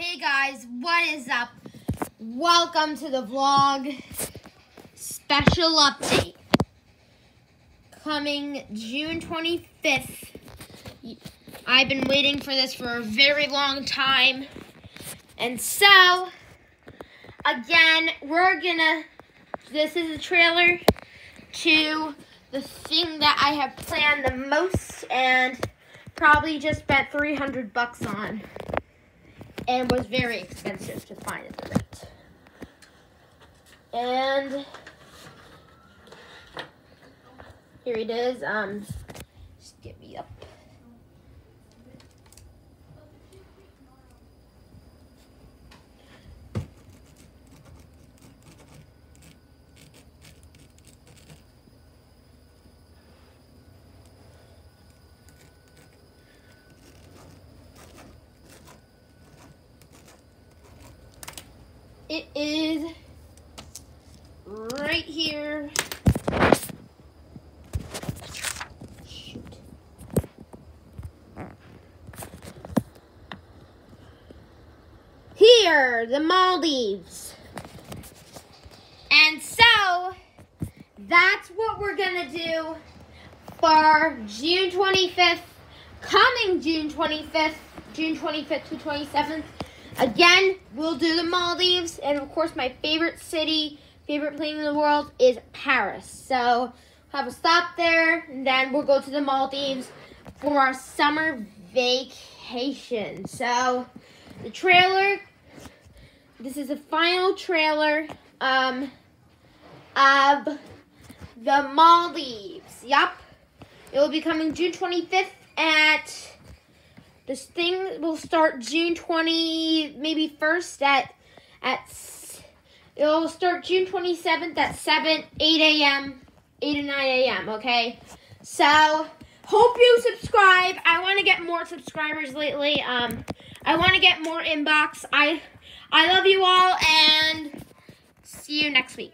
Hey guys, what is up? Welcome to the vlog special update. Coming June 25th. I've been waiting for this for a very long time. And so, again, we're gonna, this is a trailer to the thing that I have planned the most and probably just spent 300 bucks on and was very expensive to find at the rate. And here it is. Um, just get me up. It is right here. Shoot. Here, the Maldives. And so, that's what we're going to do for June 25th, coming June 25th, June 25th to 27th. Again, we'll do the Maldives, and of course, my favorite city, favorite place in the world is Paris. So, have a stop there, and then we'll go to the Maldives for our summer vacation. So, the trailer, this is the final trailer um, of the Maldives. Yup. It will be coming June 25th at this thing will start June 20, maybe 1st at, at, it'll start June 27th at 7, 8 a.m., 8 to 9 a.m., okay? So, hope you subscribe. I want to get more subscribers lately. Um, I want to get more inbox. I, I love you all, and see you next week.